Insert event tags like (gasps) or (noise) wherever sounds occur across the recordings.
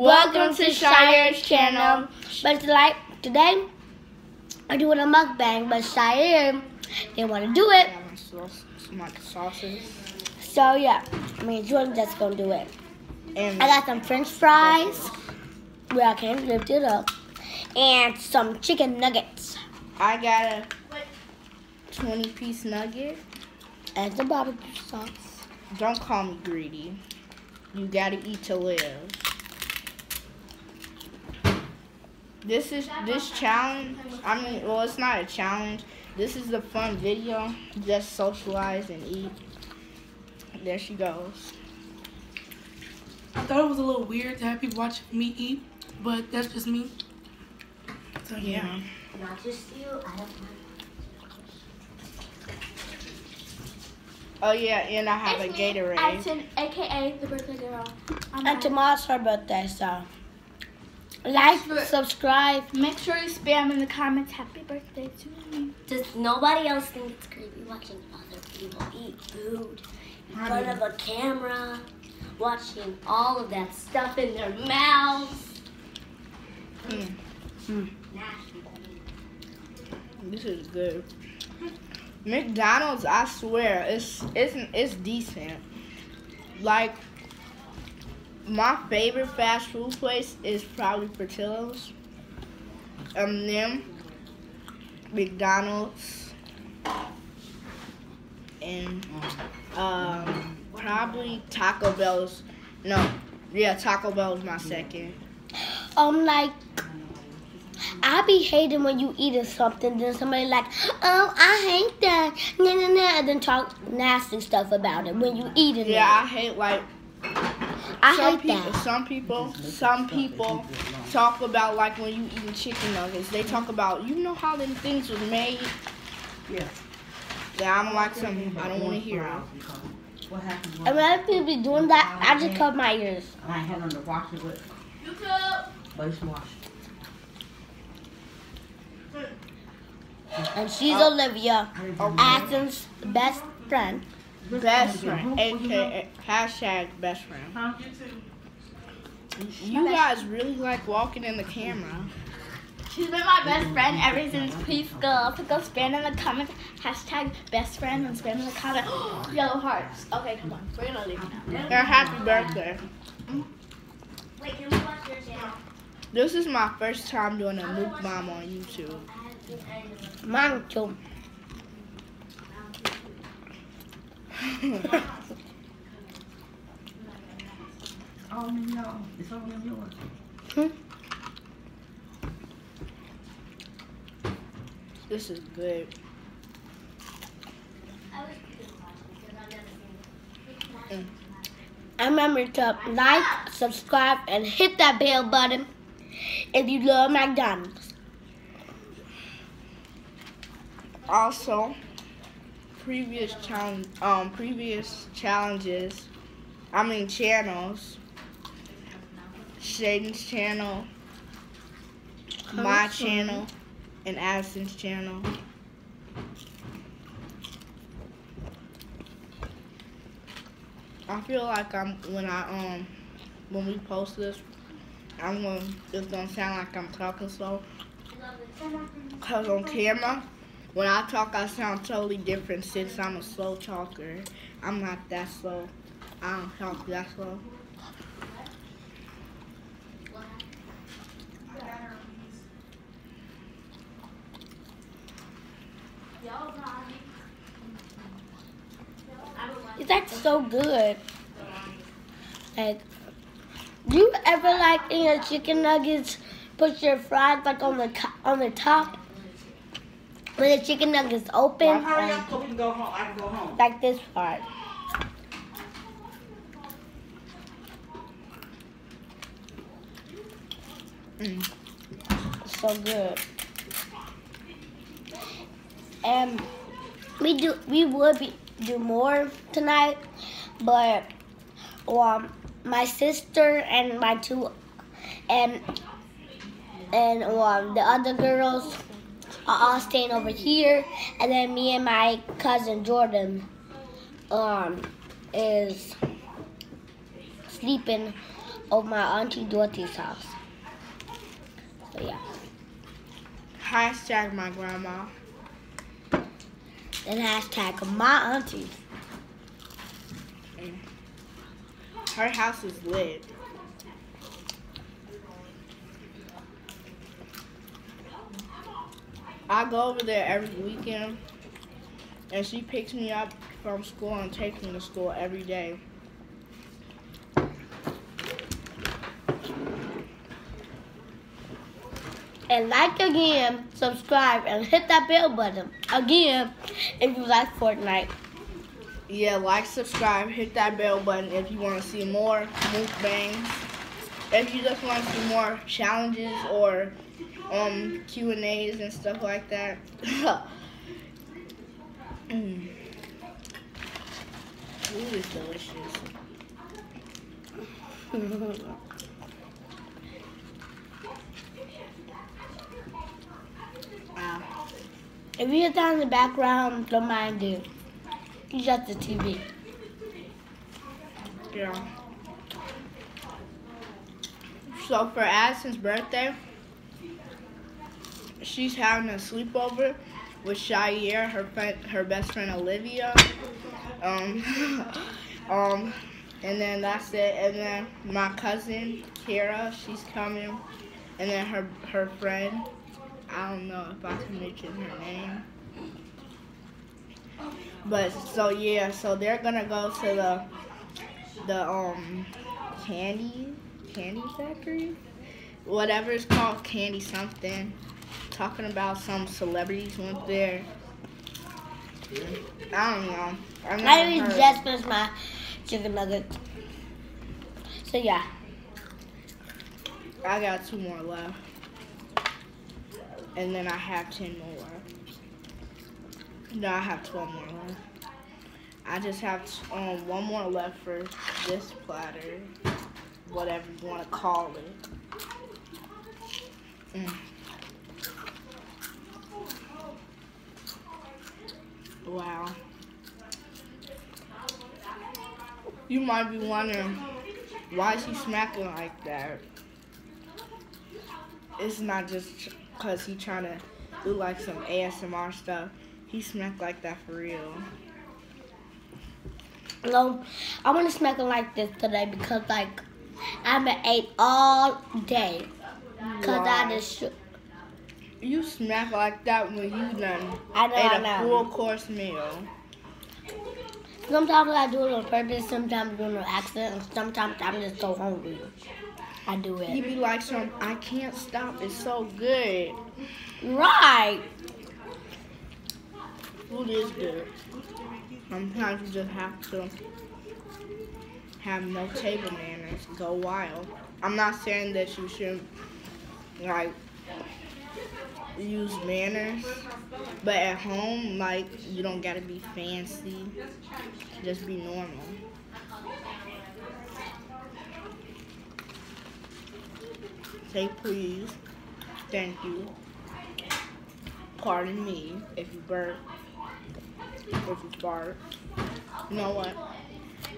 Welcome to Shyair's channel. But like today, I'm doing a mukbang, but Shire didn't want to do it. Got my sauce, my sauces, So yeah, me and Jordan just gonna do it. and I got some French fries, where I can lift it up, and some chicken nuggets I got a 20 piece nugget. and some barbecue sauce. Don't call me greedy. You gotta eat to live. This is this challenge. I mean, well, it's not a challenge. This is the fun video. Just socialize and eat. There she goes. I thought it was a little weird to have people watch me eat, but that's just me. So yeah. Yeah. Not just you, I don't Oh yeah, and I have a Gatorade. Addison, aka the birthday girl. I'm And tomorrow's her birthday, so like, Sure. subscribe. Make sure you spam in the comments happy birthday to me. Does nobody else think it's creepy watching other people eat food in front of a camera, watching all of that stuff in their mouths? Mm. This is good. McDonald's, I swear, it's it's it's decent. Like my favorite fast food place is probably Portillo's. Um, then McDonald's, and um, probably Taco Bell's. No, yeah, Taco Bell's my second. Um, like, I be hating when you eating something, then somebody like, oh, I hate that, nah, nah, nah, and then talk nasty stuff about it when you eating Yeah, it. Yeah, I hate like I some hate people, that. some people, some people talk about like when you eating chicken nuggets. They talk about you know how them things was made. Yeah. Yeah, I'm like some. I don't want to hear it. What happened? And when other people be doing that, I just cut my ears. I had them to wash it with base wash. And she's oh. Olivia, Okay. Addison's best friend. Best friend, aka hashtag best friend. Huh? You guys really like walking in the camera. She's been my best friend ever since preschool. So go spam in the comments hashtag best friend and spam in the comment (gasps) yellow hearts. Okay, come on. We're gonna leave now. Yeah, happy birthday. Wait, can we watch your channel? This is my first time doing a mukbang on YouTube. Mine too. No, it's all of yours. This is good. Mm. And remember to like, subscribe, and hit that bell button if you love McDonald's. Also, previous challenge, um, previous challenges, I mean channels, Shaden's channel, my Awesome. channel, and Addison's channel. I feel like I'm when I um when we post this, I'm gonna it's gonna sound like I'm talking slow. Cause on camera, when I talk, I sound totally different since I'm a slow talker. I'm not that slow. I don't talk that slow. Like so good. Like, do you ever like in your chicken nuggets put your fries like on the on the top when the chicken nuggets open, Well, hurry up so we can go home. I can go home. like this part. Mm. So good. And we do we would be do more tonight, but um my sister and my two and and um the other girls are all staying over here, and then me and my cousin Jordan um is sleeping over my auntie Dorothy's house. So yeah. Hashtag my grandma. And hashtag my auntie. Her house is lit. I go over there every weekend, and she picks me up from school and takes me to school every day. And like again, subscribe, and hit that bell button. Again, if you like Fortnite. Yeah, like, subscribe, hit that bell button if you want to see more mukbangs. If you just want to see more challenges or um Q and A's and stuff like that. (laughs) mm. Food is delicious. Wow. If you hear that in the background, don't mind it. It's just the TV. Yeah. So for Addison's birthday, she's having a sleepover with Shyair, her friend, her best friend Olivia. Um, (laughs) um, and then that's it. And then my cousin Kara, she's coming. And then her her friend. I don't know if I can mention her name. But so yeah, so they're gonna go to the the um candy candy factory, whatever it's called, candy something. Talking about some celebrities went there. I don't know. I've I even just finished my chicken nuggets. So yeah. I got two more left, and then I have ten more left. No, I have twelve more left. I just have um one more left for this platter, whatever you want to call it. Mm. Wow. You might be wondering why is he smacking like that? It's not just because he trying to do like some ASMR stuff. He smacked like that for real. No, I want to smack it like this today because like I haven't ate all day. Cause I just You smack like that when you done I know, ate I a full course meal. Sometimes I do it on purpose, sometimes I do it on accident, and sometimes I'm just so hungry. I do it. You be like some, I can't stop, it's so good. Right. Food is good. Sometimes you just have to have no table manners, go wild. I'm not saying that you shouldn't like use manners, but at home, like you don't gotta be fancy. Just be normal. Say please. Thank you. Pardon me if you burp. If you fart. You know what?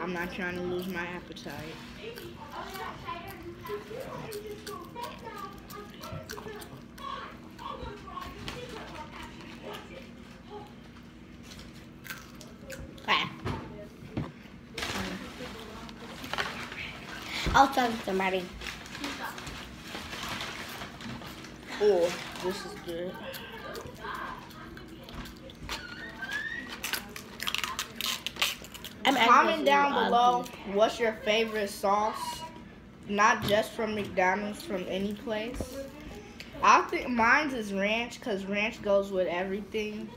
I'm not trying to lose my appetite. Okay. I'll tell somebody. Oh, this is good. I'm Comment down below what's your favorite sauce. Not just from McDonald's, from any place. I think mine's is ranch because ranch goes with everything.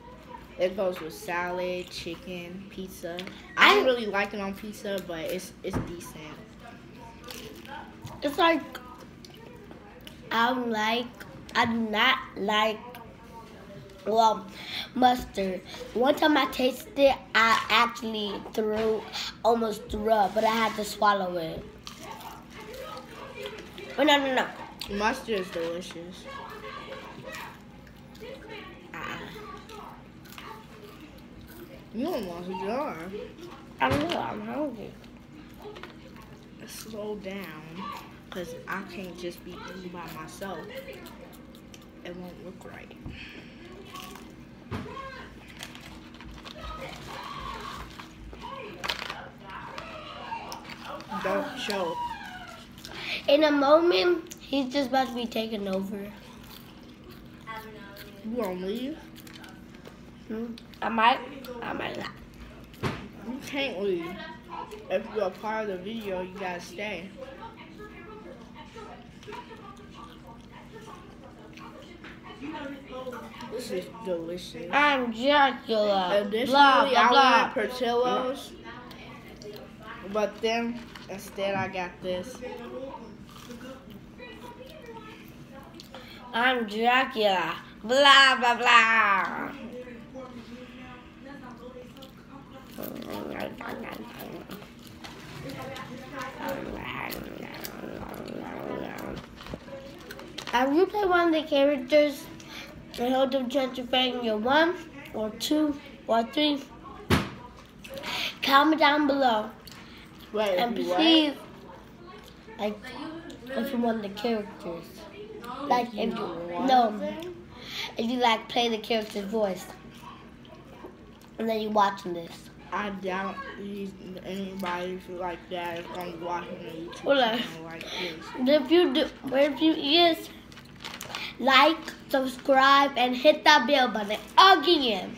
It goes with salad, chicken, pizza. I don't really like it on pizza, but it's it's decent. It's like I don't like I do not like well mustard. One time I tasted it, I actually threw almost threw up, but I had to swallow it. But no, no, no. Mustard is delicious. Uh, You don't want to jar. I don't know. I'm hungry. Slow down because I can't just be eating by myself. It won't look right. Don't choke. In a moment, he's just about to be taken over. You gonna leave? Hmm? I might, I might not. You can't leave. If you're a part of the video, you gotta stay. This is delicious. I'm Dracula. Additionally, Blah, blah, I blah. wanted Portillo's, but then instead I got this. I'm Dracula. Blah, blah, blah. Have you played one of the characters in Hotel Transylvania 1 or 2 or 3? Comment down below. Wait, And you what? please, like, if you want the characters. Like, if you, no, if you like play the character's voice. And then you're watching this. I doubt he's, anybody like that is gonna be watching a YouTube like this. If you do, if you yes, like, subscribe, and hit that bell button again.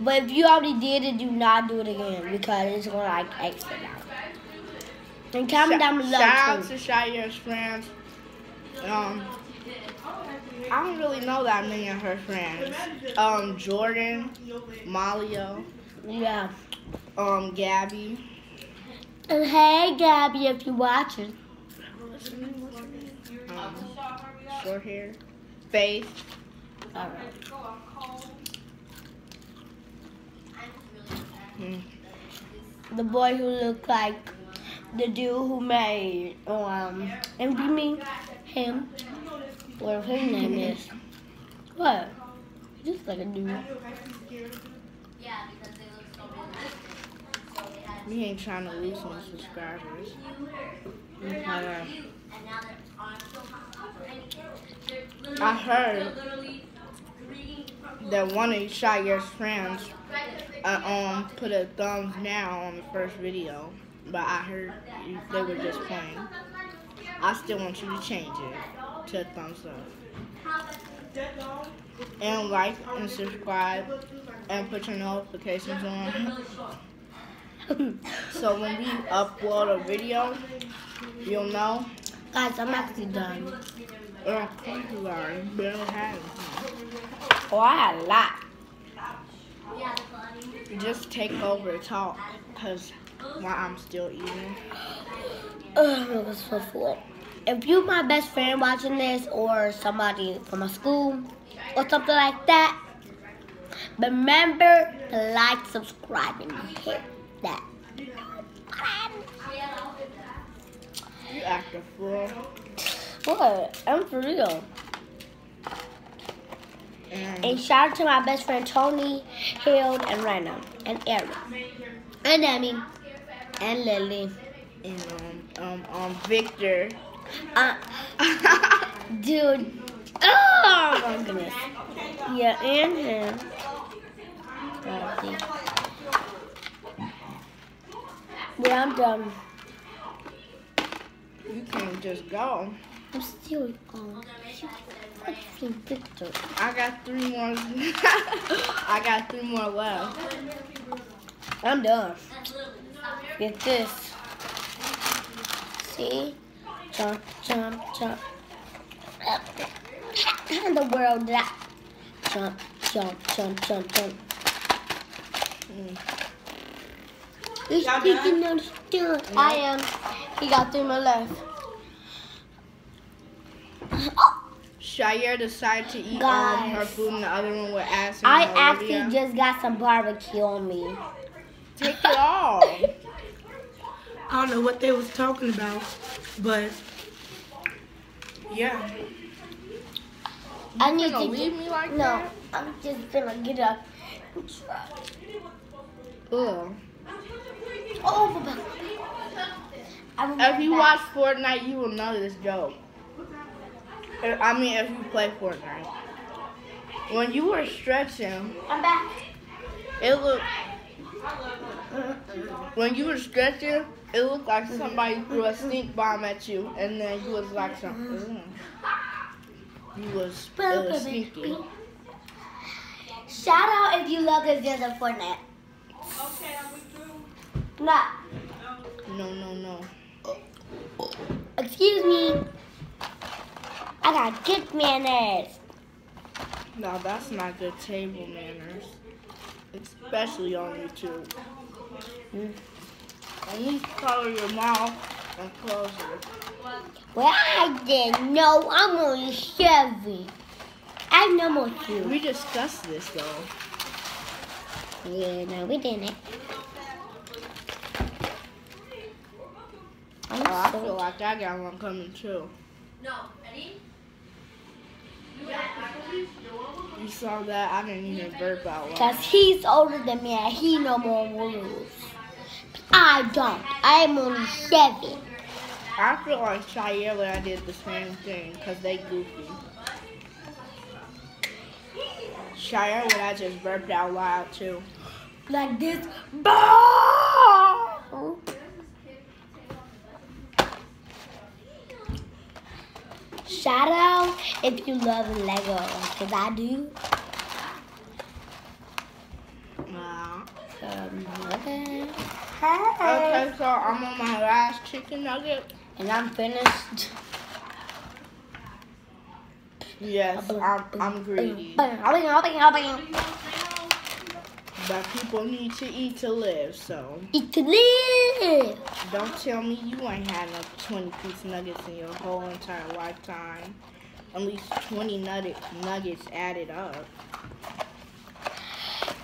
But if you already did it, do not do it again because it's gonna like exit out. And comment down below Shout out to Shyair's friends. Um, I don't really know that many of her friends. Um, Jordan, Malio, Yeah. um, Gabby. And hey, Gabby, if you're watching. Um, short hair. Faith. All right. Hmm. The boy who looked like the dude who made um envy me, him, whatever his name is. What? Just like a dude. We ain't trying to lose no subscribers. I heard that one of Shyair's friends uh, um put a thumbs down on the first video, but I heard you- they were just playing. I still want you to change it to a thumbs up. And like and subscribe and put your notifications on. So when we upload a video, you'll know. Guys, I'm actually done. Oh, of you are. You barely had it. Oh, I had a lot. Just take over talk, cause while I'm still eating. Ugh, it was so full. If you my best friend watching this or somebody from my school or something like that, remember to like, subscribe, and hit that. You act a fool. What? I'm for real. And And shout out to my best friend Tony, Hild, and Rena, and Eric, and Emmy, and Lily. and um um um Victor. Uh, (laughs) dude. Oh my goodness. Yeah, and him. Yeah, I'm done. you can't just go. I'm still going. I got three more. (laughs) I got three more left. I'm done. Get this. See? Jump, jump, jump. In the world I? Jump, jump, jump, jump, jump. Mm. He's speaking on still. I am. He got through my left. Oh, Shyair decided to eat um, her food in the other room with ass. I actually just got some barbecue on me. take it all. (laughs) I don't know what they was talking about, but yeah. I need gonna to leave get, me like No, that? I'm just gonna get up. Ugh. Oh, I If you back. watch Fortnite, you will know this joke. I mean, if you play Fortnite. When you were stretching, I'm back. it looked. When you were stretching, it looked like somebody threw a stink bomb at you, and then you was like something. mm. You was, it was stinky. Shout out if you love this game of Fortnite. Nah, No, no, no. excuse me. I got good manners. No, that's not good table manners. Especially on YouTube. At least cover your mouth and close it. Well, I didn't know. I'm only seven. I have no more shoes. We discussed this though. Yeah, no, we didn't. I'm Oh, I feel like I got one coming too. No, ready? You saw that? I didn't even burp out loud. Cause he's older than me and he know more rules. I don't. I am only seven. I feel like Shia when I did the same thing because they goofy. Shia when I just burped out loud too. Like this. Boom! Shout out if you love Lego, cause I do. Um, okay. Okay, so I'm on my last chicken nugget. And I'm finished. Yes, I'm, I'm greedy. But people need to eat to live, so Eat to live. don't tell me you ain't had no 20 piece nuggets in your whole entire lifetime. At least 20 nugget, nuggets added up.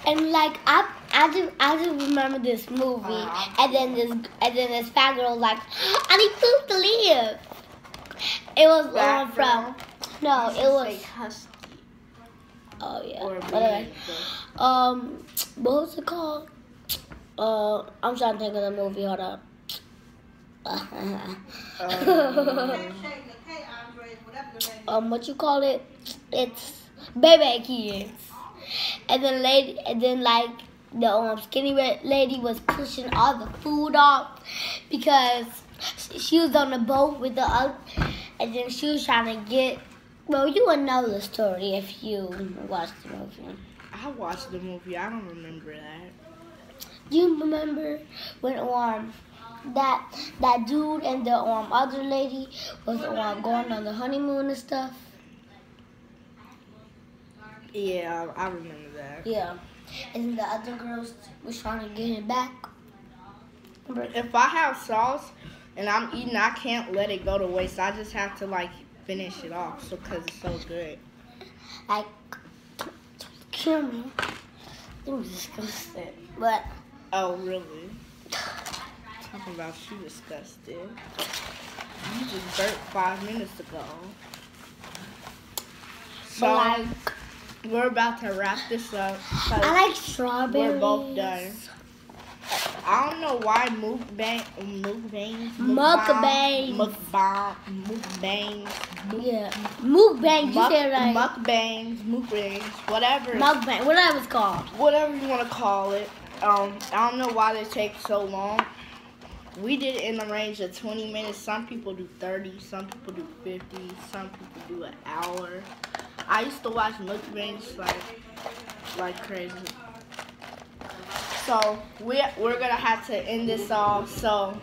And like I, I just, I just remember this movie, Uh-huh. and then this, and then this fat girl was like, I need food to live. It was from, no, it was, husky oh yeah. or um, what was it called? Uh, I'm trying to think of the movie. Hold up. Um, um, what you call it? It's baby kids. And then lady, and then like the um skinny lady was pushing all the food off because she- she was on the boat with the other, and then she was trying to get. Well, you would know the story if you watched the movie. I watched the movie. I don't remember that. You remember when um that that dude and the um other lady was um going on the honeymoon and stuff? Yeah, I remember that. Yeah. And the other girls was trying to get him back. If I have sauce and I'm eating, I can't let it go to waste. I just have to like finish it off, so cause it's so good. Like kill me. Was disgusting. But Oh really? Talking about you disgusted. You just burped five minutes ago. So like we're about to wrap this up. I like strawberries. We're both done. I don't know why mukbang, mukbangs, Mukbang. mukbang, mukbangs, Yeah. Mukbang, you said right. mukbangs, mukbangs, whatever, Mukbang, whatever it's called. whatever you want to call it. Um, I don't know why they take so long. We did it in the range of 20 minutes. Some people do 30, some people do 50, some people do an hour. I used to watch mukbangs like like crazy. So we we're gonna have to end this off. So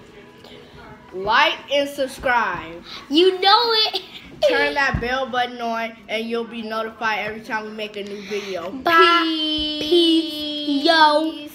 like and subscribe. You know it. Turn that bell button on, and you'll be notified every time we make a new video. Bye. Peace. Yo.